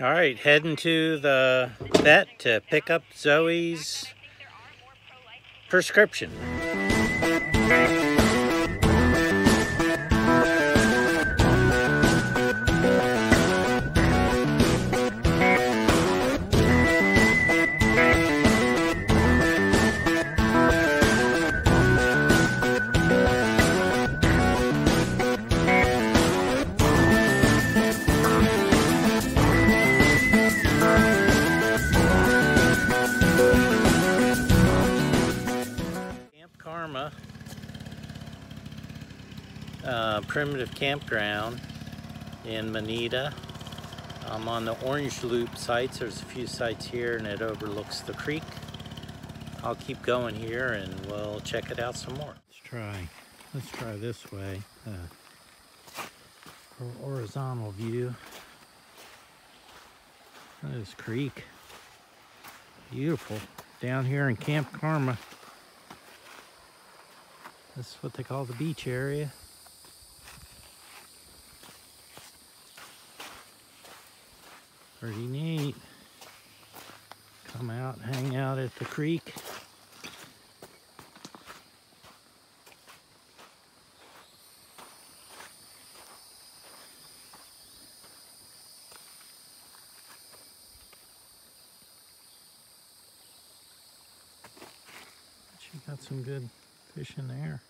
All right, heading to the vet to pick up Zoe's prescription. Primitive campground in Moneta. I'm on the Orange Loop sites. There's a few sites here and it overlooks the creek. I'll keep going here and we'll check it out some more. Let's try, let's try this way. Uh, horizontal view. This creek. Beautiful. Down here in Camp Karma. This is what they call the beach area. Pretty neat. Come out, hang out at the creek. She got some good fish in there.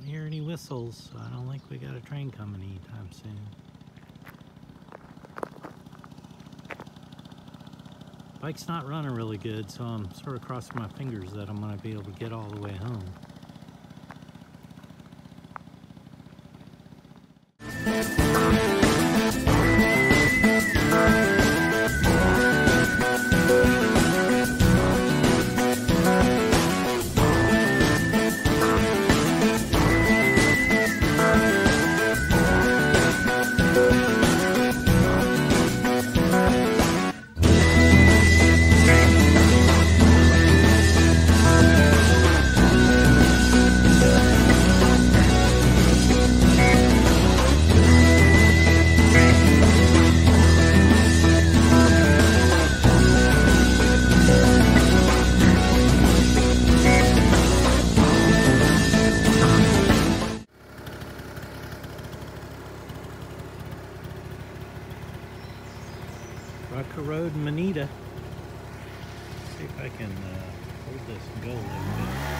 Don't hear any whistles, so I don't think we got a train coming anytime soon. Bike's not running really good, so I'm sort of crossing my fingers that I'm going to be able to get all the way home. Rucker Road, Moneta. See if I can uh, hold this and go a little bit.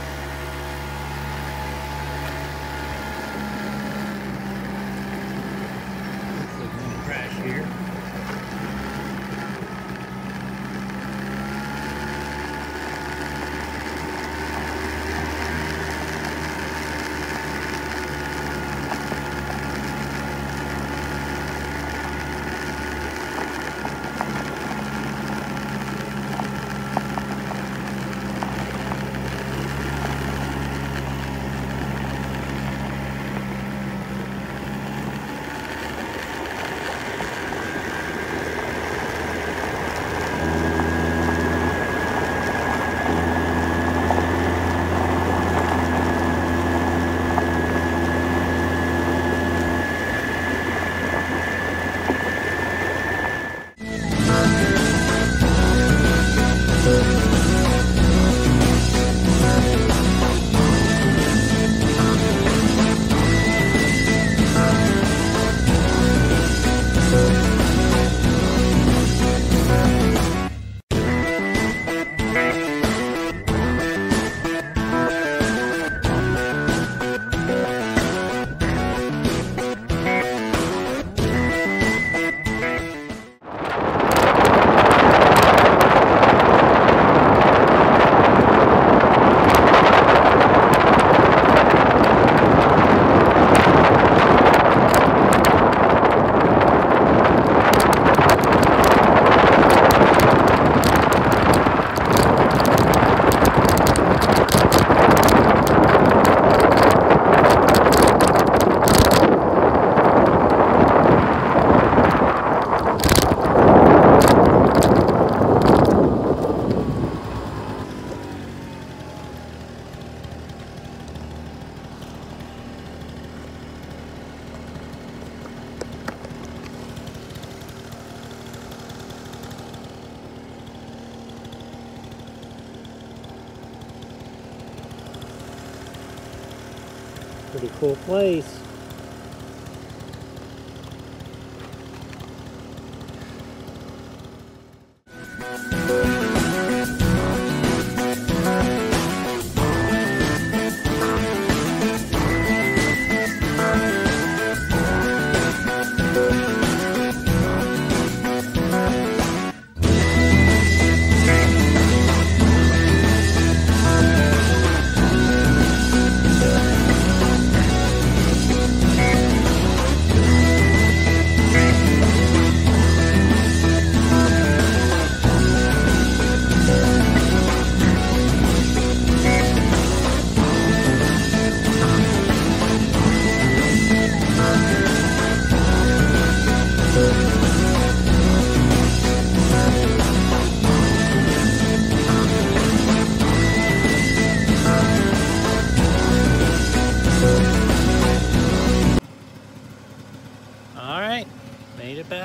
Pretty cool place.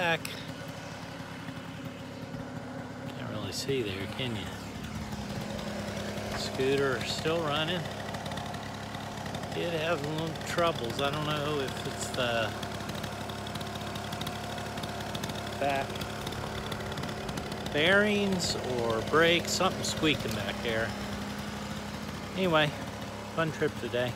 Back. Can't really see there, can you? Scooter still running. Did have little troubles. I don't know if it's the back bearings or brakes, something squeaking back there. Anyway, fun trip today.